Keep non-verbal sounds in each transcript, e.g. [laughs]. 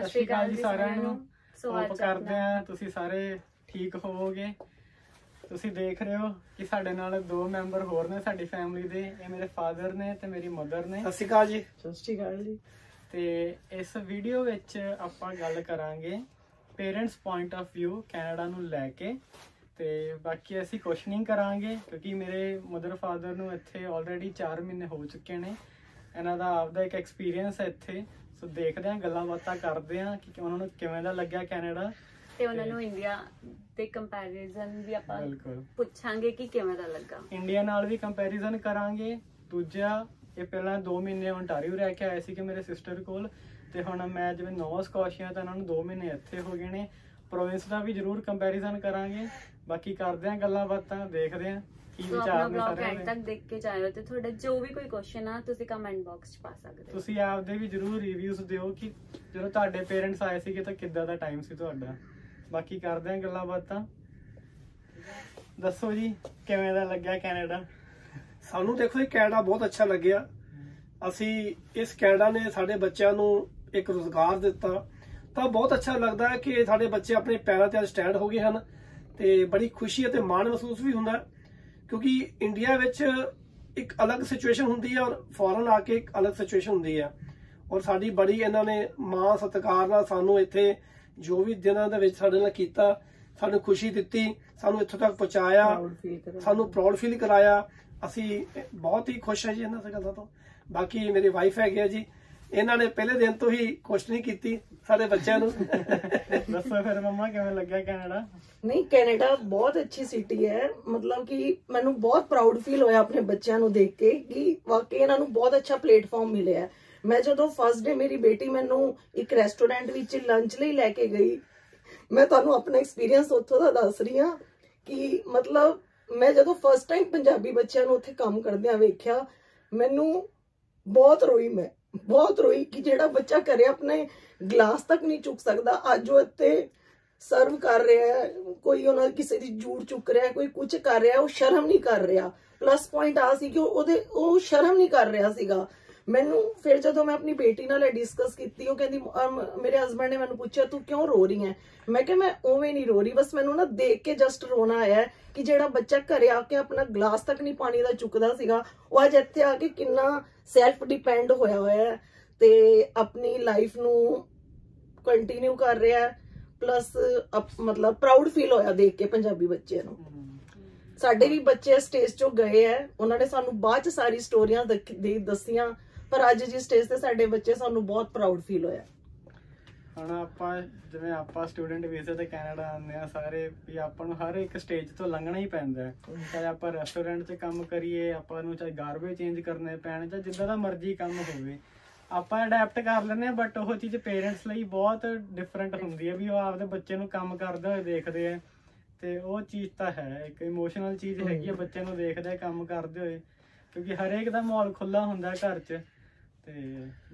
ਸਤਿ ਸ਼੍ਰੀ ਅਕਾਲ ਜੀ ਸਾਰਿਆਂ ਨੂੰ ਸੋ ਅੱਜ ਕਰਦੇ ਆ ਤੁਸੀਂ ਸਾਰੇ ਠੀਕ ਹੋਵੋਗੇ। ਤੁਸੀਂ ਦੇਖ ਰਹੇ ਹੋ ਕਿ ਸਾਡੇ ਨਾਲ ਦੋ ਮੈਂਬਰ ਹੋਰ ਨੇ ਸਾਡੀ ਫੈਮਿਲੀ ਦੇ। ਇਹ ਮੇਰੇ ਫਾਦਰ ਨੇ ਤੇ ਮੇਰੀ ਮਦਰ ਨੇ। ਸਤਿ ਸ਼੍ਰੀ ਅਕਾਲ ਜੀ। ਸਤਿ ਸ਼੍ਰੀ ਅਕਾਲ ਜੀ। ਤੇ ਇਸ ਵੀਡੀਓ ਵਿੱਚ ਆਪਾਂ ਗੱਲ ਕਰਾਂਗੇ parents point of View Canada ਨੂੰ ਲੈ ਕੇ। ਤੇ ਬਾਕੀ ਅਸੀਂ ਕੁਐਸਚਨਿੰਗ ਕਰਾਂਗੇ ਕਿਉਂਕਿ ਮੇਰੇ ਮਦਰ ਫਾਦਰ ਨੂੰ ਇੱਥੇ ਆਲਰੇਡੀ 4 ਮਹੀਨੇ ਹੋ ਚੁੱਕੇ ਨੇ। ਇਹਨਾਂ ਦਾ ਆਪਦਾ ਇੱਕ ਐਕਸਪੀਰੀਅੰਸ ਹੈ ਇੱਥੇ। ਸੋ ਦੇਖਦੇ ਹਾਂ ਗੱਲਾਂ ਬਾਤਾਂ ਕਰਦੇ ਹਾਂ ਕਿ ਉਹਨਾਂ ਨੂੰ ਕਿਵੇਂ ਦਾ ਲੱਗਿਆ ਕੈਨੇਡਾ ਤੇ ਉਹਨਾਂ ਨੂੰ ਇੰਡੀਆ ਦੇ ਕੰਪੈਰੀਜ਼ਨ ਵੀ ਆਪਾਂ ਪੁੱਛਾਂਗੇ ਕਿ ਕਿਵੇਂ ਦਾ ਲੱਗਾ। ਇੰਡੀਆ ਨਾਲ ਵੀ ਕੰਪੈਰੀਜ਼ਨ ਕਰਾਂਗੇ। ਦੂਜਾ ਇਹ ਪਹਿਲਾਂ 2 ਮਹੀਨੇ ਓਨਟਾਰੀਓ ਰਹਿ ਕੇ ਆਏ ਸੀ ਕਿ ਮੇਰੇ ਸਿਸਟਰ ਕੋਲ ਤੇ ਹੁਣ ਮੈਂ ਜਿਵੇਂ ਨੋਵਾ ਸਕਾਸ਼ੀਆ ਤਾਂ ਇਹਨਾਂ ਨੂੰ 2 ਮਹੀਨੇ ਇੱਥੇ ਹੋ ਗਏ ਨੇ। ਪ੍ਰੋਵਿੰਸ ਦਾ ਵੀ ਜ਼ਰੂਰ ਕੰਪੈਰੀਜ਼ਨ ਕਰਾਂਗੇ। ਬਾਕੀ ਕਰਦੇ ਆਂ ਗੱਲਾਂ ਬਾਤਾਂ ਦੇਖਦੇ ਆਂ ਕੀ ਸੋ ਆਪਣਾ ਵਿਚਾਰ ਨੇ ਬਲੌਗ ਸਾਰਿਆਂ ਐਂਡ ਦੇ? ਤੱਕ ਦੇਖ ਕੇ ਜਾਇਓ ਤੇ ਤੁਹਾਡਾ ਜੋ ਵੀ ਕੋਈ ਕੁਐਸਚਨ ਆ ਤੁਸੀਂ ਕਮੈਂਟ ਬਾਕਸ 'ਚ ਪਾ ਸਕਦੇ ਹੋ। ਤੁਸੀਂ ਆਪਦੇ ਵੀ ਜ਼ਰੂਰ ਰਿਵਿਊਜ਼ ਦਿਓ ਕਿ ਜਦੋਂ ਤੁਹਾਡੇ ਪੇਰੈਂਟਸ ਆਏ ਸੀਗੇ ਤਾਂ ਕਿੱਦਾਂ ਦਾ ਟਾਈਮ ਸੀ ਤੁਹਾਡਾ? ਬਾਕੀ ਕਰਦੇ ਆਂ ਗੱਲਾਂ ਬਾਤਾਂ। ਦੱਸੋ ਜੀ ਕਿਵੇਂ ਦਾ ਲੱਗਿਆ ਕੈਨੇਡਾ? ਸਾਨੂੰ ਦੇਖੋ ਇਹ ਕੈਨੇਡਾ ਬਹੁਤ ਅੱਛਾ ਲੱਗਿਆ। ਅਸੀਂ ਇਸ ਕੈਨੇਡਾ ਨੇ ਸਾਡੇ ਬੱਚਿਆਂ ਨੂੰ ਇੱਕ ਰੋਜ਼ਗਾਰ ਦਿੱਤਾ। ਤਾਂ ਬਹੁਤ ਅੱਛਾ ਲੱਗਦਾ ਹੈ ਕਿ ਸਾਡੇ ਬੱਚੇ ਆਪਣੇ ਪੈਰਾਂ ਤੇ ਸਟੈਂਡ ਹੋ ਗਏ ਹਨ ਤੇ ਬੜੀ ਖੁਸ਼ੀ ਅਤੇ ਮਾਣ ਮਹਿਸੂਸ ਵੀ ਹੁੰਦਾ ਹੈ। ਕਿਉਂਕਿ ਇੰਡੀਆ ਵਿੱਚ ਇੱਕ ਅਲੱਗ ਸਿਚੁਏਸ਼ਨ ਹੁੰਦੀ ਹੈ ਔਰ ਫੋਰਨ ਆ ਕੇ ਇੱਕ ਅਲੱਗ ਸਿਚੁਏਸ਼ਨ ਹੁੰਦੀ ਹੈ ਔਰ ਸਾਡੀ ਬੜੀ ਇਹਨਾਂ ਨੇ ਮਾਂ ਸਤਿਕਾਰ ਨਾਲ ਸਾਨੂੰ ਇੱਥੇ ਜੋ ਵੀ ਦਿਨਾਂ ਦੇ ਵਿੱਚ ਸਾਡੇ ਨਾਲ ਕੀਤਾ ਸਾਨੂੰ ਖੁਸ਼ੀ ਦਿੱਤੀ ਸਾਨੂੰ ਇੱਥੋਂ ਤੱਕ ਪਹੁੰਚਾਇਆ ਸਾਨੂੰ ਪ੍ਰਾਊਡ ਫੀਲ ਕਰਾਇਆ। ਅਸੀਂ ਬਹੁਤ ਹੀ ਖੁਸ਼ ਹਾਂ ਜੀ ਇਹਨਾਂ ਗੱਲਾਂ ਤੋਂ। ਬਾਕੀ ਮੇਰੀ ਵਾਈਫ ਹੈਗੀ ਆ ਜੀ ਇਹਨਾਂ ਨੇ ਪਹਿਲੇ ਦਿਨ ਤੋਂ ਹੀ ਕੁਐਸਚਨਿੰਗ ਕੀਤੀ ਸਾਡੇ ਬੱਚਿਆਂ ਨੂੰ। ਦੱਸੋ ਫਿਰ ਮੰਮਾ ਕਿਵੇਂ ਲੱਗਿਆ ਕੈਨੇਡਾ? ਨਹੀਂ ਕੈਨੇਡਾ ਬਹੁਤ ਅੱਛੀ ਸਿਟੀ ਹੈ। ਮਤਲਬ ਕਿ ਮੈਨੂੰ ਬਹੁਤ ਪ੍ਰਾਊਡ ਫੀਲ ਹੋਇਆ ਆਪਣੇ ਬੱਚਿਆਂ ਨੂੰ ਦੇਖ ਕੇ ਕਿ ਵਾਕਈ ਇਹਨਾਂ ਨੂੰ ਬਹੁਤ ਅੱਛਾ ਪਲੇਟਫਾਰਮ ਮਿਲਿਆ ਹੈ। ਮੈਂ ਜਦੋਂ ਫਸਟ ਡੇ ਮੇਰੀ ਬੇਟੀ ਮੈਨੂੰ ਇੱਕ ਰੈਸਟੋਰੈਂਟ ਵਿੱਚ ਲੰਚ ਲਈ ਲੈ ਕੇ ਗਈ ਮੈਂ ਤੁਹਾਨੂੰ ਆਪਣਾ ਐਕਸਪੀਰੀਅੰਸ ਉੱਥੋਂ ਦਾ ਦੱਸ ਰਹੀ ਹਾਂ ਕਿ ਮਤਲਬ ਮੈਂ ਜਦੋਂ ਫਸਟ ਟਾਈਮ ਪੰਜਾਬੀ ਬੱਚਿਆਂ ਨੂੰ ਉੱਥੇ ਕੰਮ ਕਰਦਿਆਂ ਵੇਖਿਆ ਮੈਨੂੰ ਬਹੁਤ ਰੋਈ ਮੈਂ। ਬਹੁਤ ਰੋਈ ਕਿ ਜਿਹੜਾ ਬੱਚਾ ਘਰੇ ਆਪਣੇ ਗਲਾਸ ਤੱਕ ਨਹੀਂ ਚੁੱਕ ਸਕਦਾ, ਅੱਜ ਉਹ ਇੱਥੇ ਸਰਵ ਕਰ ਰਿਹਾ ਹੈ, ਕੋਈ ਉਹਨਾਂ ਕਿਸੇ ਦੀ ਜੂੜ ਚੁੱਕ ਰਿਹਾ ਕੋਈ ਕੁਝ ਕਰ ਰਿਹਾ, ਉਹ ਸ਼ਰਮ ਨਹੀਂ ਕਰ ਰਿਹਾ। ਪਲੱਸ ਪੁਆਇੰਟ ਆ ਸੀ ਕਿ ਉਹ- ਉਹਦੇ, ਉਹ ਸ਼ਰਮ ਨਹੀਂ ਕਰ ਰਿਹਾ ਸੀਗਾ। ਮੈਨੂੰ ਫਿਰ ਜਦੋਂ ਮੈਂ ਆਪਣੀ ਬੇਟੀ ਨਾਲ ਡਿਸਕਸ ਕੀਤੀ, ਉਹ ਕਹਿੰਦੀ ਮੇਰੇ ਹਸਬੰਡ ਨੇ ਮੈਨੂੰ ਪੁੱਛਿਆ, ਤੂੰ ਕਿਉਂ ਰੋ ਰਹੀ ਹੈ ਮੈਂ ਕਿਹਾ, ਮੈਂ ਉਵੇਂ ਨਹੀਂ ਰੋ ਰਹੀ, ਬਸ ਮੈਨੂੰ ਨਾ ਦੇਖ ਕੇ ਜਸਟ ਰੋਣਾ ਆਇਆ ਕਿ ਜਿਹੜਾ ਬੱਚਾ ਘਰੇ ਆ ਕੇ ਆਪਣਾ ਗਲਾਸ ਤੱਕ ਨਹੀਂ ਪਾਣੀ ਦਾ ਚੁੱਕਦਾ ਸੀਗਾ, ਉਹ ਅੱਜ ਇੱਥੇ ਆ ਕੇ ਕਿੰਨਾ ਸੈਲਫ ਡਿਪੈਂਡ ਹੋਇਆ ਹੋਇਆ ਹੈ ਤੇ ਆਪਣੀ ਲਾਈਫ ਨੂੰ ਕੰਟੀਨਿਊ ਕਰ ਰਿਹਾ ਹੈ ਪਲੱਸ ਮਤਲਬ ਪ੍ਰਾਊਡ ਫੀਲ ਹੋਇਆ ਦੇਖ ਕੇ ਪੰਜਾਬੀ ਬੱਚਿਆਂ ਨੂੰ। ਸਾਡੇ ਵੀ ਬੱਚੇ ਸਟੇਜ ਚੋਂ ਗਏ ਐ ਉਹਨਾਂ ਨੇ ਸਾਨੂੰ ਬਾਅਦ ਚ ਸਾਰੀ ਸਟੋਰੀਆਂ ਦੱਸੀਆਂ ਪਰ ਅੱਜ ਜੀ ਸਟੇਜ ਤੇ ਸਾਡੇ ਬੱਚੇ ਸਾਨੂੰ ਬਹੁਤ ਪ੍ਰਾਊਡ ਫੀਲ ਹੋਇਆ। ਹੁਣ ਆਪਾਂ ਜਿਵੇਂ ਆਪਾਂ ਸਟੂਡੈਂਟ ਵੀਜ਼ੇ ਤੇ ਕੈਨੇਡਾ ਆਉਂਦੇ ਆ ਸਾਰੇ ਵੀ ਆਪਾਂ ਨੂੰ ਹਰ ਇੱਕ ਸਟੇਜ ਤੋਂ ਲੰਘਣਾ ਹੀ ਪੈਂਦਾ ਹੈ। ਚਾਹੇ ਆਪਾਂ ਰੈਸਟੋਰੈਂਟ 'ਚ ਕੰਮ ਕਰੀਏ ਆਪਾਂ ਨੂੰ ਚਾਹੇ ਗਾਰਬੇਜ ਚੇਂਜ ਕਰਨੇ ਪੈਣ ਚਾਹੇ ਜਿੱਦਾਂ ਦਾ ਮਰਜ਼ੀ ਕੰਮ ਹੋਵੇ ਆਪਾਂ ਅਡਾਪਟ ਕਰ ਲੈਂਦੇ ਆ ਬਟ ਉਹ ਚੀਜ਼ ਪੇਰੈਂਟਸ ਲਈ ਬਹੁਤ ਡਿਫਰੈਂਟ ਹੁੰਦੀ ਹੈ ਵੀ ਉਹ ਆਪਦੇ ਬੱਚੇ ਨੂੰ ਕੰਮ ਕਰਦੇ ਹੋਏ ਦੇਖਦੇ ਆ ਤੇ ਉਹ ਚੀਜ਼ ਤਾਂ ਹੈ ਇੱਕ ਇਮੋਸ਼ਨਲ ਚੀਜ਼ ਹੈਗੀ ਆ ਬੱਚੇ ਨੂੰ ਦੇਖਦੇ ਕੰਮ ਕਰਦੇ ਹੋਏ ਕਿਉਂਕਿ ਹਰੇਕ ਦਾ ਮਾਹੌਲ ਖੁੱਲਾ ਹੁੰਦਾ ਘਰ 'ਚ। ਤੇ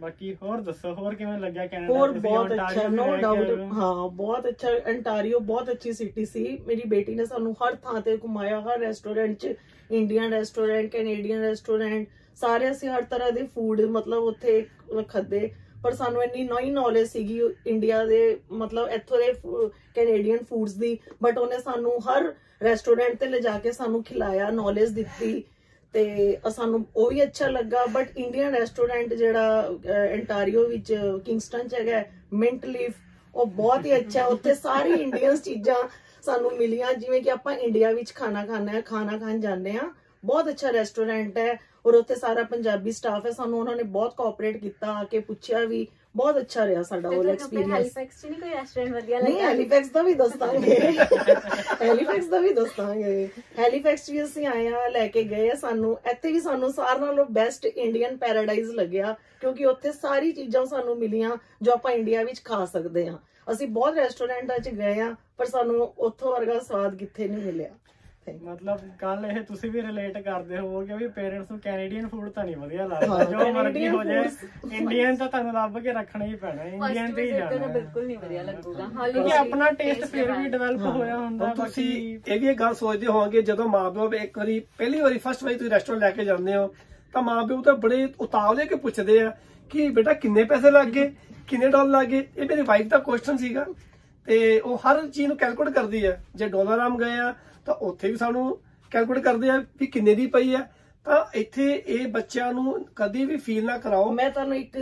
ਬਾਕੀ ਹੋਰ ਦੱਸੋ ਹੋਰ ਕਿਵੇਂ ਲੱਗਿਆ ਕੈਨੇਡਾ? ਹੋਰ ਬਹੁਤ ਅੱਛਾ ਨੋ ਡਾਊਟ ਹੋ। ਬਹੁਤ ਅੱਛਾ ਅੰਟਾਰੀਓ ਬਹੁਤ ਅੱਛੀ ਸਿਟੀ ਸੀ। ਮੇਰੀ ਬੇਟੀ ਨੇ ਸਾਨੂੰ ਹਰ ਥਾਂ ਤੇ ਘੁਮਾਇਆ ਹਰ ਰੈਸਟੋਰੈਂਟ 'ਚ ਇੰਡੀਅਨ ਰੈਸਟੋਰੈਂਟ ਕੈਨੇਡੀਅਨ ਰੈਸਟੋਰੈਂਟ ਸਾਰੇ ਅਸੀਂ ਹਰ ਤਰ੍ਹਾਂ ਦੇ ਫੂਡ ਮਤਲਬ ਉੱਥੇ ਖਾਦੇ ਪਰ ਸਾਨੂੰ ਇੰਨੀ ਨਈ ਨੌਲੇਜ ਸੀਗੀ ਇੰਡੀਆ ਦੇ ਮਤਲਬ ਇੱਥੋਂ ਦੇ ਕੈਨੇਡੀਅਨ ਫੂਡਸ ਦੀ। ਬਟ ਉਹਨੇ ਸਾਨੂੰ ਹਰ ਰੈਸਟੋਰੈਂਟ ਤੇ ਲਿਜਾ ਕੇ ਸਾਨੂੰ ਖਿਲਾਇਆ ਨੌਲੇਜ ਦਿੱਤੀ। ਤੇ ਸਾਨੂੰ ਉਹ ਵੀ ਅੱਛਾ ਲੱਗਾ ਬਟ ਇੰਡੀਅਨ ਰੈਸਟੋਰੈਂਟ ਜਿਹੜਾ ਐਂਟਾਰੀਓ ਵਿੱਚ ਕਿੰਗਸਟਨ ਚ ਹੈਗਾ ਮਿੰਟ ਲੀਫ ਉਹ ਬਹੁਤ ਹੀ ਅੱਛਾ ਉੱਥੇ ਸਾਰੀ ਇੰਡੀਅਨ ਚੀਜ਼ਾਂ ਸਾਨੂੰ ਮਿਲੀਆਂ, ਜਿਵੇਂ ਕਿ ਆਪਾਂ ਇੰਡੀਆ ਵਿੱਚ ਖਾਣਾ ਖਾਣਾ ਹੈ, ਖਾਣਾ ਖਾਣ ਜਾਂਦੇ ਆ ਬਹੁਤ ਅੱਛਾ ਰੈਸਟੋਰੈਂਟ ਹੈ ਔਰ ਉੱਥੇ ਸਾਰਾ ਪੰਜਾਬੀ ਸਟਾਫ ਹੈ। ਸਾਨੂੰ ਉਹਨਾਂ ਨੇ ਬਹੁਤ ਕੋਆਪਰੇਟ ਕੀਤਾ, ਆ ਕੇ ਪੁੱਛਿਆ ਵੀ ਬਹੁਤ ਅੱਛਾ ਰਿਹਾ ਸਾਡਾ ਉਹ ਐਕਸਪੀਰੀਅੰਸ ਹੈਲੀਫੈਕਸ 'ਚ ਨਹੀਂ ਕੋਈ ਰੈਸਟੋਰੈਂਟ ਵਧੀਆ ਨਹੀਂ ਲੱਗਿਆ ਹੈਲੀਫੈਕਸ ਦਾ ਵੀ ਦੱਸਾਂਗੇ। ਹੈਲੀਫੈਕਸ ਦਾ ਵੀ ਦੱਸਾਂਗੇ। ਹੈਲੀਫੈਕਸ ਵੀ ਅਸੀਂ ਆਏ ਆ ਲੈ ਕੇ ਗਏ ਆ ਸਾਨੂੰ। ਇੱਥੇ ਵੀ ਸਾਨੂੰ ਸਾਰਿਆਂ ਨਾਲੋਂ ਬੈਸਟ ਇੰਡੀਅਨ ਪੈਰਾਡਾਈਜ਼ ਲੱਗਿਆ ਕਿਉਂਕਿ ਉੱਥੇ ਸਾਰੀ ਚੀਜ਼ਾਂ ਸਾਨੂੰ ਮਿਲੀਆਂ ਜੋ ਆਪਾਂ ਇੰਡੀਆ ਵਿੱਚ ਖਾ ਸਕਦੇ ਆ ਅਸੀਂ ਬਹੁਤ ਰੈਸਟੋਰੈਂਟਾਂ 'ਚ ਗਏ ਆ ਪਰ ਸਾਨੂੰ ਉੱਥੋਂ ਵਰਗਾ ਸਵਾਦ ਕਿੱਥੇ ਨਹੀਂ ਮਿਲਿਆ। ਮਤਲਬ ਗੱਲ ਇਹ ਤੁਸੀਂ ਵੀ ਰਿਲੇਟ ਕਰਦੇ ਹੋਵੋਗੇ ਵੀ ਪੇਰੈਂਟਸ ਨੂੰ ਕੈਨੇਡੀਅਨ ਫੂਡ ਤਾਂ ਨਹੀਂ ਵਧੀਆ ਲੱਗਦਾ। ਹਾਂ, ਜੋ ਮਰਜ਼ੀ Canadian ਹੋ ਜਾਏ ਇੰਡੀਅਨ ਤਾਂ ਤੁਹਾਨੂੰ ਲੱਭ ਕੇ ਰੱਖਣਾ ਹੀ ਪੈਣਾ ਇੰਡੀਅਨ ਤੇ ਹੀ ਜਾਣਾ। ਬਿਲਕੁਲ ਨਹੀਂ ਵਧੀਆ ਲੱਗੂਗਾ। ਕਿਉਂਕਿ ਆਪਣਾ ਟੇਸਟ ਫਿਰ ਵੀ ਡਿਵੈਲਪ। ਹੋਇਆ ਹੁੰਦਾ ਤੁਸੀਂ ਇਹ ਵੀ ਇਹ ਗੱਲ ਸੋਚਦੇ ਹੋਵੋਗੇ ਜਦੋਂ ਮਾਪਿਓ ਇੱਕ ਵਾਰੀ ਪਹਿਲੀ ਵਾਰੀ ਫਸਟ ਵਾਰੀ ਤੁਸੀਂ ਰੈਸਟੋਰੈਂਟ ਲੈ ਕੇ ਜਾਂਦੇ ਹੋ ਤਾਂ ਮਾਪਿਓ ਤਾਂ ਬੜੇ ਉਤਾਵਲੇ ਕੇ ਪੁੱਛਦੇ ਆ ਕਿ ਬੇਟਾ ਕਿੰਨੇ ਪੈਸੇ ਲੱਗ ਗਏ ਕਿੰਨੇ ਡਾਲਰ ਲੱਗ ਗਏ? ਇਹ ਮੇਰੀ ਵਾਈਫ ਦਾ ਕੁਐਸਚਨ ਸੀਗਾ। ਤੇ ਉਹ ਹਰ ਚੀਜ਼ ਨੂੰ ਕੈਲਕੂਲੇਟ ਕਰਦੀ ਹੈ ਜੇ ਡਾਲਰ ਆਮ ਗਏ ਆ ਤਾਂ ਉੱਥੇ ਵੀ ਸਾਨੂੰ ਕੈਲਕੂਲੇਟ ਕਰਦੇ ਆ ਵੀ ਕਿੰਨੇ ਦੀ ਪਈ ਆ। ਤਾਂ ਇੱਥੇ ਇਹ ਬੱਚਿਆਂ ਨੂੰ ਕਦੀ ਵੀ ਫੀਲ ਨਾ ਕਰਾਓ। ਮੈਂ ਤੁਹਾਨੂੰ ਇੱਕ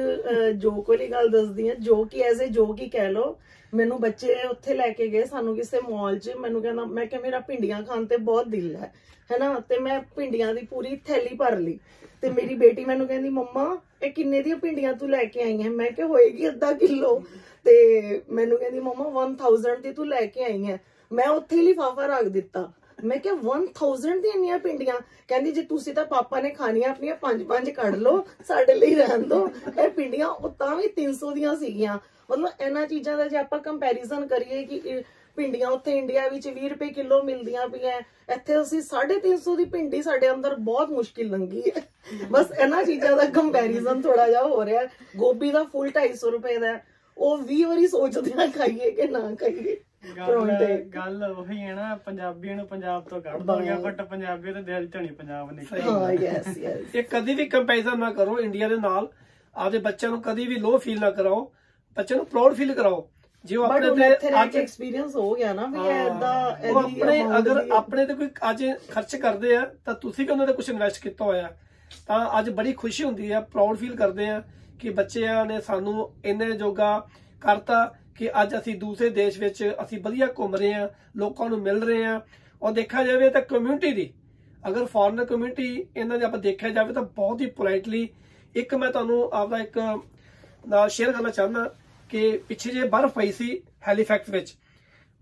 ਜੋਕ ਵਾਲੀ ਗੱਲ ਦੱਸਦੀ ਹਾਂ। ਜੋ ਕਿ ਐਜ਼ ਅ ਜੋਕ ਹੀ ਕਹਿ ਲਓ। ਮੈਨੂੰ ਬੱਚੇ ਉੱਥੇ ਲੈ ਕੇ ਗਏ, ਸਾਨੂੰ ਕਿਸੇ ਮਾਲ 'ਚ ਮੈਨੂੰ ਕਹਿੰਦਾ, ਮੈਂ ਕਿਹਾ ਮੇਰਾ ਭਿੰਡੀਆਂ ਖਾਣ ਤੇ ਬਹੁਤ ਦਿਲ ਹੈ, ਹੈਨਾ? ਤੇ ਮੈਂ ਭਿੰਡੀਆਂ ਦੀ ਪੂਰੀ ਥੈਲੀ ਭਰ ਲਈ। ਤੇ ਮੇਰੀ ਬੇਟੀ ਮੈਨੂੰ ਕਹਿੰਦੀ, ਮੰਮਾ, ਇਹ ਕਿੰਨੇ ਦੀਆਂ ਭਿੰਡੀਆਂ ਤੂੰ ਲੈ ਕੇ ਆਈ ਹੈ? ਮੈਂ ਕਿਹਾ, ਹੋਏਗੀ ਅੱਧਾ ਕਿਲੋ। ਤੇ ਮੈਨੂੰ ਕਹਿੰਦੀ, ਮੰਮਾ 1000 ਦੀ ਤੂੰ ਲੈ ਕੇ ਆਈ ਹੈ। ਮੈਂ ਉੱਥੇ ਲਿਫਾਫਾ ਰੱਖ ਦਿੱਤਾ। ਮੈਂ ਕਿਹਾ 1000 ਦੀਆਂ ਇੰਨੀਆਂ ਪਿੰਡੀਆਂ ਕਹਿੰਦੀ, ਜੇ ਤੁਸੀਂ ਤਾਂ ਪਾਪਾ ਨੇ ਖਾਣੀਆਂ, ਆਪਣੀਆਂ ਪੰਜ ਪੰਜ ਕੱਢ ਲਓ, ਸਾਡੇ ਲਈ ਰਹਿਣ ਦਿਓ ਇਹ ਪਿੰਡੀਆਂ ਉਹ ਤਾਂ ਵੀ 300 ਦੀਆਂ ਸੀਗੀਆਂ। ਮਤਲਬ ਇਹਨਾਂ ਚੀਜ਼ਾਂ ਦਾ ਜੇ ਆਪਾਂ ਕੰਪੈਰੀਜ਼ਨ ਕਰੀਏ ਕਿ ਇਹ ਉੱਥੇ ਇੰਡੀਆ ਵਿੱਚ 20 ਰੁਪਏ ਕਿਲੋ ਮਿਲਦੀਆਂ ਪਈਆਂ ਇੱਥੇ ਅਸੀਂ 350 ਦੀ ਭਿੰਡੀ ਸਾਡੇ ਅੰਦਰ ਬਹੁਤ ਮੁਸ਼ਕਿਲ ਲੰਗੀ ਹੈ ਬਸ ਇਹਨਾਂ ਚੀਜ਼ਾਂ ਦਾ ਕੰਪੈਰੀਜ਼ਨ ਥੋੜਾ ਜਿਹਾ ਹੋ ਰਿਹਾ ਗੋਭੀ ਦਾ ਫੁੱਲ 250 ਰੁਪਏ ਦਾ ਉਹ 20 ਵਾਰੀ ਸੋਚਦੇ ਆ, ਖਾਈਏ ਕਿ ਨਾ ਖਾਈਏ? ਪਰੌਂਠੇ। ਗੱਲ ਉਹੀ ਹੈ ਨਾ ਪੰਜਾਬੀਆਂ ਨੂੰ ਪੰਜਾਬ ਤੋਂ ਕੱਢ ਦੋਗੇ ਬਟ ਪੰਜਾਬੀ ਤੇ ਦਿਲ ਚੋਂ ਨਹੀਂ ਪੰਜਾਬ ਨਿਕਲ ਹਾਂ ਯੈਸ ਯੈਸ ਇਹ ਕਦੀ ਵੀ ਕੰਪੈਰੀਜ਼ਨ ਨਾ ਕਰੋ ਇੰਡੀਆ ਦੇ ਨਾਲ। ਆਪਦੇ ਬੱਚਿਆਂ ਨੂੰ ਕਦੀ ਵੀ ਲੋ ਫੀਲ ਨਾ ਕਰਾਓ। ਬੱਚਿਆਂ ਨੂੰ ਪ੍ਰਾਊਡ ਫੀਲ ਕਰਾਓ। ਜੇ ਉਹ ਆਪਣੇ ਤੇ ਅੱਜ ਐਕਸਪੀਰੀਅੰਸ ਹੋ ਗਿਆ ਨਾ ਵੀ ਐਦਾਂ ਉਹ ਆਪਣੇ ਅਗਰ ਆਪਣੇ ਤੇ ਕੋਈ ਅੱਜ ਖਰਚ ਕਰਦੇ ਆ ਤਾਂ ਤੁਸੀਂ ਵੀ ਉਹਨਾਂ ਤੇ ਕੁਝ ਇਨਵੈਸਟ ਕੀਤਾ ਹੋਇਆ। ਤਾਂ ਅੱਜ ਬੜੀ ਖੁਸ਼ੀ ਹੁੰਦੀ ਹੈ ਪ੍ਰਾਊਡ ਫੀਲ ਕਰਦੇ ਆ ਕਿ ਬੱਚਿਆਂ ਨੇ ਸਾਨੂੰ ਇੰਨੇ ਜੋਗਾ ਕਰਤਾ। ਕਿ ਅੱਜ ਅਸੀਂ ਦੂਸਰੇ ਦੇਸ਼ ਵਿੱਚ ਅਸੀਂ ਵਧੀਆ ਘੁੰਮ ਰਹੇ ਹਾਂ, ਲੋਕਾਂ ਨੂੰ ਮਿਲ ਰਹੇ ਹਾਂ। ਔਰ ਦੇਖਿਆ ਜਾਵੇ ਤਾਂ ਕਮਿਊਨਿਟੀ ਦੀ, ਅਗਰ ਫੋਰਨਰ ਕਮਿਊਨਿਟੀ ਇਹਨਾਂ ਦੇ ਆਪਾਂ ਦੇਖਿਆ ਜਾਵੇ ਤਾਂ ਬਹੁਤ ਹੀ ਪੋਲਾਈਟਲੀ ਇੱਕ ਮੈਂ ਤੁਹਾਨੂੰ ਆਪਦਾ ਇੱਕ ਨਾਲ ਸ਼ੇਅਰ ਕਰਨਾ ਚਾਹੁੰਦਾ ਕਿ ਪਿੱਛੇ ਜੇ ਬਰਫ਼ ਪਈ ਸੀ ਹੈਲੀਫੈਕਸ ਵਿੱਚ।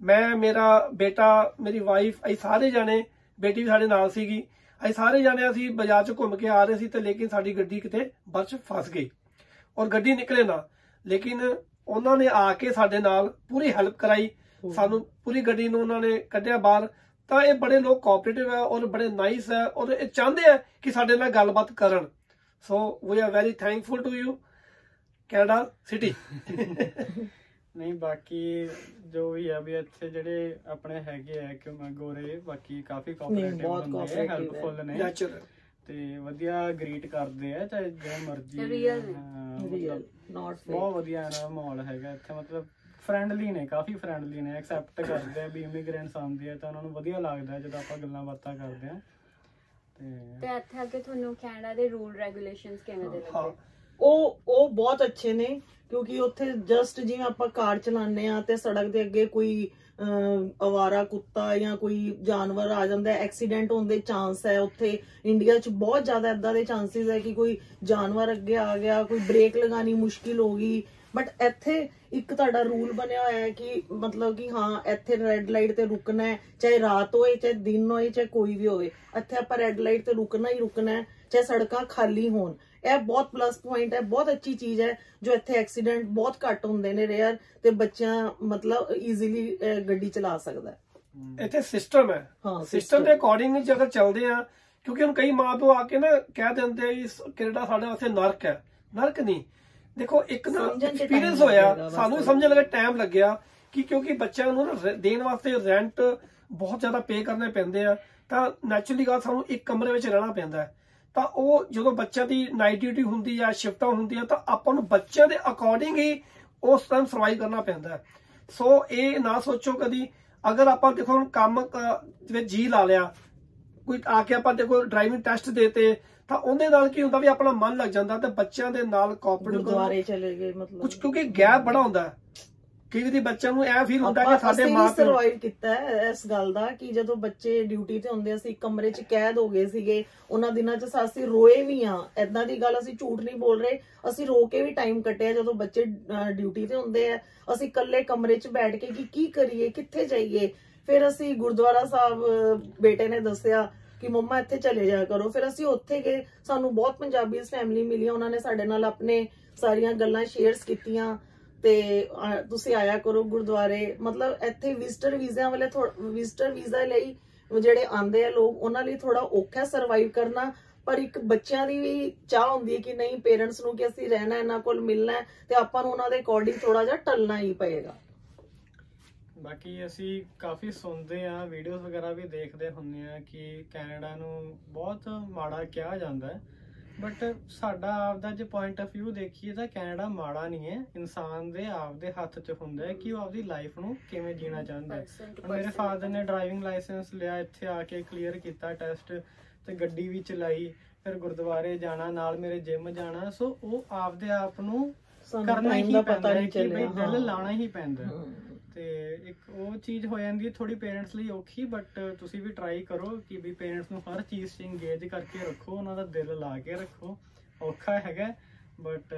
ਮੈਂ, ਮੇਰਾ ਬੇਟਾ, ਮੇਰੀ ਵਾਈਫ ਅਸੀਂ ਸਾਰੇ ਜਾਣੇ, ਬੇਟੀ ਵੀ ਸਾਡੇ ਨਾਲ ਸੀਗੀ। ਅਸੀਂ ਸਾਰੇ ਜਾਣੇ ਅਸੀਂ ਬਾਜ਼ਾਰ 'ਚ ਘੁੰਮ ਕੇ ਆ ਰਹੇ ਸੀ ਤੇ ਲੇਕਿਨ ਸਾਡੀ ਗੱਡੀ ਕਿਤੇ ਬਰਫ਼ 'ਚ ਫਸ ਗਈ। ਔਰ ਗੱਡੀ ਨਿਕਲੇ ਨਾ। ਲੇਕਿਨ ਉਹਨਾਂ ਨੇ ਆ ਕੇ ਸਾਡੇ ਨਾਲ ਪੂਰੀ ਹੈਲਪ ਕਰਾਈ। ਸਾਨੂੰ ਪੂਰੀ ਗੱਡੀ ਨੂੰ ਉਹਨਾਂ ਨੇ ਕੱਢਿਆ ਬਾਹਰ। ਤਾਂ ਇਹ ਬੜੇ ਲੋਕ ਕੋਆਪਰੇਟਿਵ ਹੈ ਔਰ ਬੜੇ ਨਾਈਸ ਹੈ ਔਰ ਇਹ ਚਾਹੁੰਦੇ ਆ ਕਿ ਸਾਡੇ ਨਾਲ ਗੱਲਬਾਤ ਕਰਨ। So we are very thankful to you Canada city ਨਹੀਂ ਬਾਕੀ ਜੋ ਵੀ ਆ ਵੀ ਇੱਥੇ ਜਿਹੜੇ ਆਪਣੇ ਹੈਗੇ ਆ ਕਿ ਮੈਂ ਗੋਰੇ ਬਾਕੀ ਕਾਫੀ ਕੋਆਪਰੇਟਿਵ cooperative ਹੈਲਪਫੁਲ ਨੇ। ਨੈਚੁਰਲ ਤੇ ਵਧੀਆ ਗ੍ਰੀਟ ਕਰਦੇ ਆ ਚਾਹੇ ਜਿਹੜਾ ਮਰਜ਼ੀ ਰੀਅਲ ਨਾਟ ਬਹੁਤ ਵਧੀਆ ਇਹਨਾਂ ਦਾ ਮਾਹੌਲ ਹੈਗਾ ਇੱਥੇ ਮਤਲਬ ਫਰੈਂਡਲੀ ਨੇ ਕਾਫੀ ਫਰੈਂਡਲੀ ਨੇ ਐਕਸੈਪਟ ਕਰਦੇ ਆ ਵੀ ਇਮੀਗ੍ਰੈਂਟਸ ਆਉਂਦੇ ਆ ਤਾਂ ਉਹਨਾਂ ਨੂੰ ਵਧੀਆ ਲੱਗਦਾ ਜਦੋਂ ਆਪਾਂ ਗੱਲਾਂ ਬਾਤਾਂ ਕਰਦੇ ਆ। ਤੇ ਤੇ ਇੱਥੇ ਅੱਗੇ ਤੁਹਾਨੂੰ ਕੈਨੇਡਾ ਦੇ ਰੂਲ ਰੈਗੂਲੇਸ਼ਨਸ ਕਿਵੇਂ ਦੇ ਹਾਂ। ਲੱਗੇ ਉਹ ਉਹ ਬਹੁਤ ਅੱਛੇ ਨੇ ਕਿਉਂਕਿ ਉੱਥੇ ਜਸਟ ਜਿਵੇਂ ਆਪਾਂ ਕਾਰ ਚਲਾਉਂਦੇ ਆ ਤੇ ਸੜਕ ਦੇ ਅੱਗੇ ਕੋਈ ਅਵਾਰਾ ਕੁੱਤਾ ਜਾਂ ਕੋਈ ਜਾਨਵਰ ਆ ਜਾਂਦਾ ਐਕਸੀਡੈਂਟ ਹੋਣ ਦੇ ਚਾਂਸ ਹੈ ਉੱਥੇ। ਇੰਡੀਆ 'ਚ ਬਹੁਤ ਜ਼ਿਆਦਾ ਇਦਾਂ ਦੇ ਚਾਂਸਸ ਹੈ ਕਿ ਕੋਈ ਜਾਨਵਰ ਅੱਗੇ ਆ ਗਿਆ, ਕੋਈ ਬ੍ਰੇਕ ਲਗਾਣੀ ਮੁਸ਼ਕਿਲ ਹੋ ਗਈ। ਬਟ ਇੱਥੇ ਇੱਕ ਤੁਹਾਡਾ ਰੂਲ ਬਣਿਆ ਹੋਇਆ ਹੈ ਕਿ ਮਤਲਬ ਕਿ ਹਾਂ, ਇੱਥੇ ਰੈੱਡ ਲਾਈਟ ਤੇ ਰੁਕਣਾ ਹੈ, ਚਾਹੇ ਰਾਤ ਹੋਏ, ਚਾਹੇ ਦਿਨ ਹੋਏ, ਚਾਹੇ ਕੋਈ ਵੀ ਹੋਵੇ। ਇੱਥੇ ਆਪਾਂ ਰੈੱਡ ਲਾਈਟ ਤੇ ਰੁਕਣਾ ਹੀ ਰੁਕਣਾ ਹੈ, ਚਾਹੇ ਸੜਕਾਂ ਖਾਲੀ ਹੋਣ। ਇਹ ਬਹੁਤ ਪਲੱਸ ਪੁਆਇੰਟ ਹੈ ਬਹੁਤ ਅੱਛੀ ਚੀਜ਼ ਹੈ ਜੋ ਇੱਥੇ ਐਕਸੀਡੈਂਟ ਬਹੁਤ ਘੱਟ ਹੁੰਦੇ ਨੇ ਰੇਅਰ ਤੇ ਬੱਚਾ ਮਤਲਬ ਈਜ਼ੀਲੀ ਗੱਡੀ ਚਲਾ ਸਕਦਾ ਹੈ। ਇੱਥੇ ਸਿਸਟਮ ਹੈ। ਹਾਂ, ਸਿਸਟਮ ਦੇ ਅਕੋਰਡਿੰਗ ਜੇ ਅਗਰ ਚੱਲਦੇ ਆ ਕਿਉਂਕਿ ਹੁਣ ਕਈ ਮਾਂ ਪਿਓ ਆ ਕੇ ਨਾ ਕਹਿ ਦਿੰਦੇ ਆ ਇਸ ਕੈਨੇਡਾ ਸਾਡੇ ਵਾਸਤੇ ਨਰਕ ਹੈ। ਨਰਕ ਨਹੀਂ। ਦੇਖੋ ਇੱਕ ਨਾ time ਐਕਸਪੀਰੀਅੰਸ ਹੋਇਆ ਸਾਨੂੰ। ਸਮਝਣ ਲੱਗਾ ਟਾਈਮ ਲੱਗਿਆ ਕਿ ਕਿਉਂਕਿ ਬੱਚਿਆਂ ਨੂੰ ਨਾ ਦੇਣ ਵਾਸਤੇ ਰੈਂਟ ਬਹੁਤ ਜ਼ਿਆਦਾ ਪੇ ਕਰਨੇ ਪੈਂਦੇ ਆ ਤਾਂ ਨੈਚੁਰਲੀ ਗੱਲ ਸਾਨੂੰ ਇੱਕ ਕਮਰੇ ਵਿੱਚ ਰਹਿਣਾ ਪੈਂਦਾ ਹੈ। ਤਾਂ ਉਹ ਜਦੋਂ ਬੱਚਿਆਂ ਦੀ ਨਾਈਟ ਡਿਊਟੀ ਹੁੰਦੀ ਆ ਸ਼ਿਫਟਾਂ ਹੁੰਦੀਆਂ ਤਾਂ ਆਪਾਂ ਨੂੰ ਬੱਚਿਆਂ ਦੇ ਅਕੋਰਡਿੰਗ ਹੀ ਉਸ ਟਾਈਮ ਸਰਵਾਈਵ ਕਰਨਾ ਪੈਂਦਾ ਹੈ। ਸੋ ਇਹ ਨਾ ਸੋਚੋ ਕਦੀ ਅਗਰ ਆਪਾਂ ਦੇਖੋ ਹੁਣ ਕੰਮ ਵਿੱਚ ਜੀ ਲਾ ਲਿਆ ਕੋਈ ਆ ਕੇ ਆਪਾਂ ਦੇਖੋ ਡਰਾਈਵਿੰਗ ਟੈਸਟ ਦੇਤੇ ਤਾਂ ਉਹਦੇ ਨਾਲ ਕੀ ਹੁੰਦਾ ਵੀ ਆਪਣਾ ਮਨ ਲੱਗ ਜਾਂਦਾ ਤੇ ਬੱਚਿਆਂ ਦੇ ਨਾਲ ਕੋਆਪਰੇਟ ਗੁਰਦੁਆਰੇ ਚਲੇ ਗਏ ਮਤਲਬ। ਕੁਝ ਕਿਉਂਕਿ ਗੈਪ ਬੜਾ ਹੁੰਦਾ ਹੈ। ਕਈ ਵਾਰੀ ਬੱਚਿਆਂ ਨੂੰ ਇਹ ਫੀਲ ਹੁੰਦਾ ਕਿ ਸਾਡੇ ਅਸੀਂ ਮਾਂ ਪਿਓ ਸਰਵਾਈਵ ਕੀਤਾ ਇਸ ਗੱਲ ਦਾ ਕਿ ਜਦੋਂ ਬੱਚੇ ਡਿਊਟੀ ਤੇ ਹੁੰਦੇ ਅਸੀਂ ਕਮਰੇ 'ਚ ਕੈਦ ਹੋ ਗਏ ਸੀਗੇ ਉਹਨਾਂ ਦਿਨਾਂ 'ਚ ਅਸੀਂ ਰੋਏ ਵੀ ਆ ਐਦਾਂ ਦੀ ਗੱਲ ਅਸੀਂ ਝੂਠ ਨਹੀਂ ਬੋਲ ਰਹੇ। ਅਸੀਂ ਰੋ ਕੇ ਵੀ ਟਾਈਮ ਕੱਟਿਆ ਜਦੋਂ ਬੱਚੇ ਡਿਊਟੀ ਤੇ ਹੁੰਦੇ ਆ। ਅਸੀਂ ਇਕੱਲੇ ਕਮਰੇ 'ਚ ਬੈਠ ਕੇ ਕਿ ਕੀ ਕਰੀਏ ਕਿੱਥੇ ਜਾਈਏ? ਫਿਰ ਅਸੀਂ ਗੁਰਦੁਆਰਾ ਸਾਹਿਬ ਬੇਟੇ ਨੇ ਦੱਸਿਆ ਕਿ ਮੰਮਾ ਇੱਥੇ ਚਲੇ ਜਾਇਆ ਕਰੋ। ਫਿਰ ਅਸੀਂ ਉੱਥੇ ਗਏ। ਸਾਨੂੰ ਬਹੁਤ ਪੰਜਾਬੀ ਫੈਮਿਲੀ ਮਿਲੀ ਉਹਨਾਂ ਨੇ ਸਾਡੇ ਨਾਲ ਆਪਣੇ ਸਾਰੀਆਂ ਗੱਲਾਂ ਸ਼ੇਅਰਸ ਕੀਤੀਆਂ। ਤੇ ਤੁਸੀਂ ਆਇਆ ਕਰੋ ਗੁਰਦੁਆਰੇ। ਮਤਲਬ ਇੱਥੇ ਵਿਜ਼ਟਰ ਵੀਜ਼ਿਆਂ ਵਾਲੇ ਵਿਜ਼ਟਰ ਵੀਜ਼ਾ ਲਈ ਜਿਹੜੇ ਆਂਦੇ ਆ ਲੋਕ, ਉਹਨਾਂ ਲਈ ਥੋੜਾ ਔਖਾ ਸਰਵਾਈਵ ਕਰਨਾ। ਪਰ ਇੱਕ ਬੱਚਿਆਂ ਦੀ ਵੀ ਚਾਹ ਹੁੰਦੀ ਹੈ ਕਿ ਨਹੀਂ ਪੇਰੈਂਟਸ ਨੂੰ ਕਿ ਅਸੀਂ ਰਹਿਣਾ, ਇਹਨਾਂ ਕੋਲ ਮਿਲਣਾ ਤੇ ਆਪਾਂ ਨੂੰ ਉਹਨਾਂ ਦੇ ਅਕੋਰਡਿੰਗ ਥੋੜਾ ਜਿਹਾ ਟਲਣਾ ਹੀ ਪਏਗਾ। ਬਾਕੀ ਅਸੀਂ ਕਾਫੀ ਸੁਣਦੇ ਆ ਵੀਡੀਓਜ਼ ਵਗੈਰਾ ਵੀ ਦੇਖਦੇ ਹੁੰਦੇ ਆ ਕਿ ਕੈਨੇਡਾ ਨੂੰ ਬਹੁਤ ਮਾੜਾ ਕਿਹਾ ਜਾਂਦਾ ਹੈ। ਬਟ ਸਾਡਾ ਆਪਦਾ ਜੇ ਪੁਆਇੰਟ ਆਫ View ਦੇਖੀਏ ਤਾਂ ਕੈਨੇਡਾ ਮਾੜਾ ਨਹੀਂ ਹੈ। ਇਨਸਾਨ ਦੇ ਆਪਦੇ ਹੱਥ 'ਚ ਹੁੰਦਾ ਹੈ ਕਿ ਉਹ ਆਪਦੀ ਲਾਈਫ ਨੂੰ ਕਿਵੇਂ ਜੀਣਾ ਚਾਹੁੰਦਾ ਹੈ। ਮੇਰੇ ਫਾਦਰ ਨੇ ਡਰਾਈਵਿੰਗ ਲਾਇਸੈਂਸ ਲਿਆ ਇੱਥੇ ਆ ਕੇ ਕਲੀਅਰ ਕੀਤਾ ਟੈਸਟ ਤੇ ਗੱਡੀ ਵੀ ਚਲਾਈ ਫਿਰ ਗੁਰਦੁਆਰੇ ਜਾਣਾ ਨਾਲ ਮੇਰੇ ਜਿਮ ਜਾਣਾ। ਸੋ ਉਹ ਆਪਦੇ ਆਪ ਨੂੰ ਕਰਨਾ ਹੀ ਪੈਂਦਾ ਪਤਾ ਹੈ ਨਹੀਂ ਕਿ ਬਈ ਚੱਲਿਆ, ਦਿਲ ਹਾਂ। ਲਾਣਾ ਹੀ ਪੈਂਦਾ। ਤੇ ਇੱਕ ਉਹ ਚੀਜ਼ ਹੋ ਜਾਂਦੀ ਹੈ ਥੋੜੀ ਪੇਰੈਂਟਸ ਲਈ ਔਖੀ ਬਟ ਤੁਸੀਂ ਵੀ ਟਰਾਈ ਕਰੋ ਕਿ ਵੀ ਪੇਰੈਂਟਸ ਨੂੰ ਹਰ ਚੀਜ਼ 'ਚ ਇੰਗੇਜ ਕਰਕੇ ਰੱਖੋ ਉਹਨਾਂ ਦਾ ਦਿਲ ਲਾ ਕੇ ਰੱਖੋ ਔਖਾ ਹੈਗਾ ਬਟ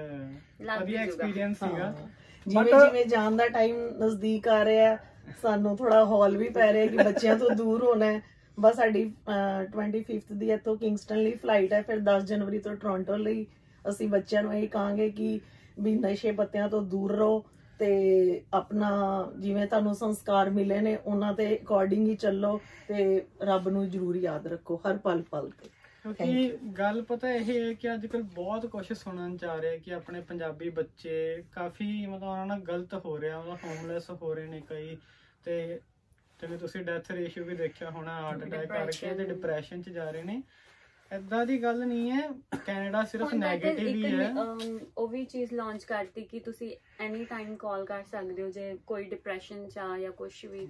ਵਧੀਆ। ਐਕਸਪੀਰੀਅੰਸ ਸੀਗਾ। ਜਿਵੇਂ ਜਿਵੇਂ ਜਾਣ ਦਾ ਟਾਈਮ ਨਜ਼ਦੀਕ ਆ ਰਿਹਾ ਹੈ, ਸਾਨੂੰ ਥੋੜਾ ਹੌਲ ਵੀ ਪੈ ਰਿਹਾ ਕਿ ਬੱਚਿਆਂ ਤੋਂ ਦੂਰ ਹੋਣਾ ਹੈ ਬਸ ਸਾਡੀ ਅਹ, 25th ਦੀ ਇੱਥੋਂ ਕਿੰਗਸਟਨ ਲਈ ਫਲਾਈਟ ਹੈ ਫਿਰ 10 ਜਨਵਰੀ ਤੋਂ ਟੋਰਾਂਟੋ ਲਈ ਅਸੀਂ ਬੱਚਿਆਂ ਨੂੰ ਇਹ ਕਹਾਂਗੇ ਕਿ ਵੀ ਨਸ਼ੇ ਪੱਤਿਆਂ ਤੋਂ ਦੂਰ ਰਹੋ ਤੇ ਆਪਣਾ ਜਿਵੇਂ ਤੁਹਾਨੂੰ ਸੰਸਕਾਰ ਮਿਲੇ ਨੇ ਉਹਨਾਂ ਦੇ ਅਕੋਰਡਿੰਗ ਹੀ ਚੱਲੋ ਤੇ ਰੱਬ ਨੂੰ ਜ਼ਰੂਰ ਯਾਦ ਰੱਖੋ ਹਰ ਪਲ ਪਲ ਤੇ। ਕਿਉਂਕਿ ਗੱਲ ਪਤਾ ਇਹ ਹੈ ਕਿ ਅੱਜ ਕੱਲ ਬਹੁਤ ਕੁਝ ਸੁਣਨ ਚ ਆ ਰਿਹਾ ਕਿ ਆਪਣੇ ਪੰਜਾਬੀ ਬੱਚੇ ਕਾਫੀ ਮਤਲਬ ਉਹਨਾਂ ਨਾਲ ਗਲਤ ਹੋ ਰਿਹਾ ਮਤਲਬ ਹੋਮਲੈਸ ਹੋ ਰਹੇ ਨੇ ਕਈ ਤੇ ਜਿਵੇਂ ਤੁਸੀਂ ਡੈਥ ਰੇਸ਼ੀਓ ਵੀ ਦੇਖਿਆ ਹੋਣਾ ਹਾਰਟ ਅਟੈਕ ਕਰਕੇ ਤੇ. ਡਿਪਰੈਸ਼ਨ ਚ ਜਾ ਰਹੇ ਨੇ। ਏਦਾਂ ਦੀ ਗੱਲ ਨਹੀਂ ਹੈ। ਕੈਨੇਡਾ ਸਿਰਫ ਹੁਣ ਤਾਂ ਇੱਕ- 네ਗੇਟਿਵ ਹੀ। ਹੈ ਉਹ ਵੀ ਚੀਜ਼ ਲਾਂਚ ਕਰਤੀ ਕਿ ਤੁਸੀਂ ਐਨੀ ਟਾਈਮ ਕਾਲ ਕਰ ਸਕਦੇ ਹੋ ਜੇ ਕੋਈ ਡਿਪਰੈਸ਼ਨ ਚ ਆ ਜਾਂ ਕੁਝ ਵੀ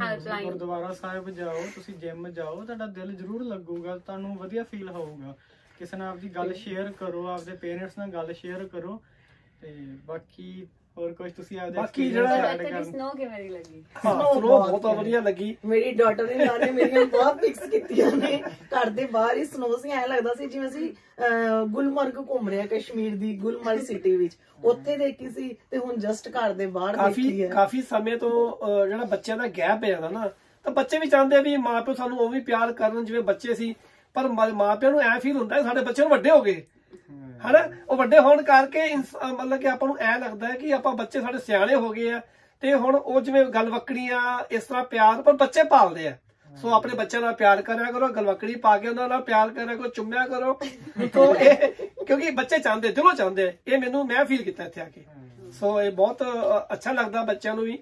ਹੈਲਪਲਾਈਨ ਗੁਰਦੁਆਰਾ ਸਾਹਿਬ ਜਾਓ ਤੁਸੀਂ ਜਿਮ ਜਾਓ ਤੁਹਾਡਾ ਦਿਲ ਜ਼ਰੂਰ ਲੱਗੂਗਾ ਤੁਹਾਨੂੰ ਵਧੀਆ ਫੀਲ ਹੋਊਗਾ। ਕਿਸੇ ਨਾਲ ਆਪਦੀ ਗੱਲ ਸ਼ੇਅਰ ਕਰੋ ਆਪਦੇ ਪੇਰੈਂਟਸ ਨਾਲ ਗੱਲ ਸ਼ੇਅਰ ਕਰੋ ਤੇ ਬਾਕੀ ਹੋਰ ਕੁਝ ਤੁਸੀਂ ਆਪਦੇ ਬਾਕੀ ਜਿਹੜਾ- ਦੀ ਕਰਨਾ। ਸਨੋ ਕਿਵੇਂ ਦੀ ਲੱਗੀ? ਸਨੋ ਬਹੁਤ ਵਧੀਆ ਲੱਗੀ। ਮੇਰੀ ਡਾਟਰ ਨੇ ਨੇ ਮੇਰੀਆਂ ਬਹੁਤ ਪਿਕਸ ਕੀਤੀਆਂ ਨੇ। ਘਰ ਦੇ ਬਾਹਰ ਹੀ ਸਨੋ ਸੀ ਐ ਲੱਗਦਾ ਸੀ ਜਿਵੇਂ ਅਸੀਂ ਗੁਲਮਰਗ ਘੁੰਮ ਰਹੇ ਆ ਕਸ਼ਮੀਰ ਦੀ ਗੁਲਮਰਗ ਸਿਟੀ ਵਿੱਚ। ਉੱਥੇ ਦੇਖੀ ਸੀ ਤੇ ਹੁਣ ਜਸਟ ਘਰ ਦੇ ਬਾਹਰ ਦੇਖੀ ਕਾਫੀ ਹੈ। ਕਾਫੀ ਸਮੇਂ ਤੋਂ ਜਿਹੜਾ ਬੱਚਿਆਂ ਦਾ ਗੈਪ ਹੈ ਜਾਂਦਾ ਨਾ ਤਾਂ ਬੱਚੇ ਵੀ ਚਾਹੁੰਦੇ ਆ ਵੀ ਮਾਪਿਓ ਸਾਨੂੰ ਉਹ ਵੀ ਪਿਆਰ ਕਰਨ ਜਿਵੇਂ ਬੱਚੇ ਸੀ ਪਰ ਮ- ਮਾਪਿਆਂ ਨੂੰ ਐ ਫੀਲ ਹੁੰਦਾ ਸਾਡੇ ਬੱਚੇ ਨੂੰ ਵੱਡੇ ਹੋ ਗਏ। ਹਨਾ? ਉਹ ਵੱਡੇ ਹੋਣ ਕਰਕੇ ਮਤਲਬ ਕਿ ਆਪਾਂ ਨੂੰ ਐ ਲੱਗਦਾ ਹੈ ਕਿ ਆਪਾਂ ਬੱਚੇ ਸਾਡੇ ਸਿਆਣੇ ਹੋ ਗਏ ਆ ਤੇ ਹੁਣ ਉਹ ਜਿਵੇਂ ਗਲਵਕੜੀਆਂ ਇਸ ਤਰ੍ਹਾਂ ਪਿਆਰ ਪਰ ਬੱਚੇ ਪਾਲਦੇ ਆ। ਸੋ ਆਪਣੇ ਬੱਚਿਆਂ ਨਾਲ ਪਿਆਰ ਕਰਿਆ ਕਰੋ ਗਲਵਕੜੀ ਪਾ ਕੇ ਉਹਨਾਂ ਨਾਲ ਪਿਆਰ ਕਰਿਆ ਕਰੋ ਚੁੰਮਿਆ ਕਰੋ। ਤੋਂ ਇਹ [laughs] ਕਿਉਂਕਿ ਬੱਚੇ ਚਾਹੁੰਦੇ ਦਿਲੋਂ ਚਾਹੁੰਦੇ ਆ। ਇਹ ਮੈਨੂੰ ਮੈਂ ਫੀਲ ਕੀਤਾ ਇੱਥੇ ਆ ਕੇ। ਸੋ ਇਹ ਬਹੁਤ ਅੱਛਾ ਲੱਗਦਾ ਬੱਚਿਆਂ ਨੂੰ ਵੀ।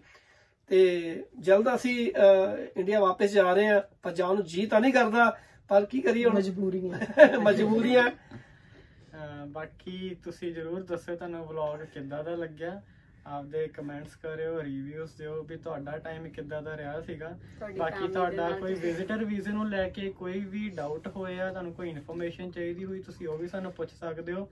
ਤੇ ਜਲਦ ਅਸੀਂ ਇੰਡੀਆ ਵਾਪਸ ਜਾ ਰਹੇ ਆ ਪਰ ਜਾਣ ਨੂੰ ਜੀ ਤਾਂ ਨਹੀਂ ਕਰਦਾ ਪਰ ਕੀ ਕਰੀਏ ਹੁਣ? ਮਜਬੂਰੀਆਂ। [laughs] ਮਜਬੂਰੀਆਂ। ਬਾਕੀ ਤੁਸੀਂ ਜਰੂਰ ਦੱਸਿਓ ਤੁਹਾਨੂੰ ਵਲੌਗ ਕਿੱਦਾਂ ਦਾ ਲੱਗਿਆ। ਆਪਦੇ ਕਮੈਂਟਸ ਕਰਿਓ ਰਿਵਿਊਜ਼ ਦਿਓ ਵੀ ਤੁਹਾਡਾ ਟਾਈਮ ਕਿੱਦਾਂ ਦਾ ਰਿਹਾ ਸੀਗਾ। ਬਾਕੀ ਤੁਹਾਡਾ ਕੋਈ ਵਿਜ਼ਿਟਰ ਵੀਜ਼ੇ ਨੂੰ ਲੈ ਕੇ ਕੋਈ ਵੀ ਡਾਊਟ ਹੋਇਆ ਤੁਹਾਨੂੰ ਕੋਈ ਇਨਫੋਰਮੇਸ਼ਨ ਚਾਹੀਦੀ ਹੋਈ ਤੁਸੀਂ ਉਹ ਵੀ ਸਾਨੂੰ ਪੁੱਛ ਸਕਦੇ ਹੋ।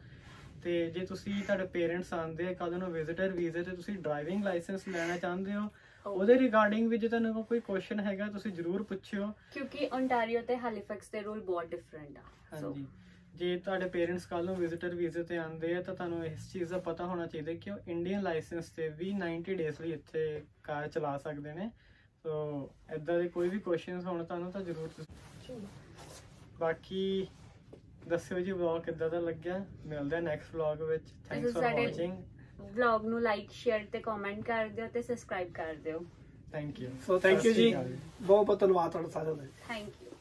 ਤੇ ਜੇ ਤੁਸੀਂ ਤੁਹਾਡੇ ਪੇਰੈਂਟਸ ਆਂਦੇ ਆ ਕੱਲ ਨੂੰ ਵਿਜ਼ਿਟਰ ਵੀਜ਼ੇ ਤੇ ਤੁਸੀਂ ਡਰਾਈਵਿੰਗ ਲਾਇਸੈਂਸ ਲੈਣਾ ਚਾਹੁੰਦੇ ਹੋ ਉਹਦੇ ਰਿਗਾਰਡਿੰਗ ਵੀ ਜੇ ਤੁਹਾਨੂੰ ਕੋਈ ਕੁਐਸਚਨ ਹੈਗਾ ਤੁਸੀਂ ਜਰੂਰ ਪੁੱਛਿਓ। ਕਿਉਂਕਿ ਓਨਟਾਰੀਓ ਤੇ ਹੈਲੀਫੈਕਸ ਦੇ ਰੂਲ ਬਹੁਤ ਡਿਫਰੈਂਟ ਆ। ਹਾਂਜੀ। ਜੇ ਤੁਹਾਡੇ ਪੇਰੈਂਟਸ ਕੱਲ ਨੂੰ ਵਿਜ਼ਿਟਰ ਵੀਜ਼ੇ ਤੇ ਆਉਂਦੇ ਆ ਤਾਂ ਤੁਹਾਨੂੰ ਇਸ ਚੀਜ਼ ਦਾ ਪਤਾ ਹੋਣਾ ਚਾਹੀਦਾ ਕਿ ਉਹ ਇੰਡੀਅਨ ਲਾਇਸੈਂਸ ਤੇ ਵੀ 90 ਡੇਜ਼ ਲਈ ਇੱਥੇ ਕਾਰ ਚਲਾ ਸਕਦੇ ਨੇ। ਸੋ ਇਦਾਂ ਦੇ ਕੋਈ ਵੀ ਕੁਐਸਚਨਸ ਹੋਣ ਤੁਹਾਨੂੰ ਤਾਂ ਜ਼ਰੂਰ ਬਾਕੀ ਦੱਸਿਓ ਜੀ ਵਲੌਗ ਕਿੱਦਾਂ ਦਾ ਲੱਗਿਆ। ਮਿਲਦੇ ਆ ਨੈਕਸਟ ਵਲੌਗ ਵਿੱਚ। ਥੈਂਕਸ ਫॉर ਵਾਚਿੰਗ ਵਲੌਗ ਨੂੰ ਲਾਈਕ ਸ਼ੇਅਰ ਤੇ ਕਮੈਂਟ ਕਰ ਦਿਓ ਤੇ ਸਬਸਕ੍ਰਾਈਬ ਕਰ ਦਿਓ। Thank you so thank you ਜੀ। ਬਹੁਤ ਬਹੁਤ ਧੰਨਵਾਦ ਤੁਹਾਡਾ ਸਾਰਿਆਂ ਦਾ। Thank you